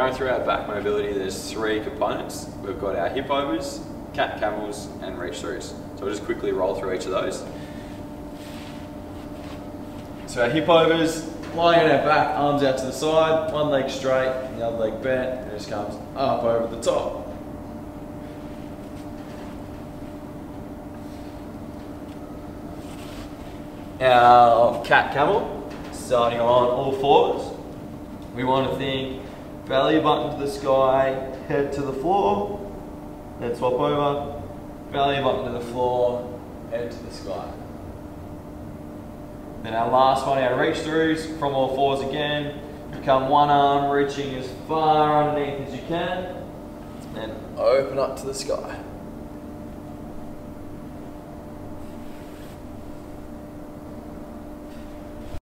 going through our back mobility, there's three components. We've got our hip overs, cat camels, and reach throughs. So we'll just quickly roll through each of those. So our hip overs, lying on our back, arms out to the side, one leg straight, the other leg bent, and it just comes up over the top. Our cat camel, starting on all fours. We want to think belly button to the sky, head to the floor, then swap over, belly button to the floor, head to the sky. Then our last one, our reach throughs, from all fours again. Become one arm, reaching as far underneath as you can. And open up to the sky.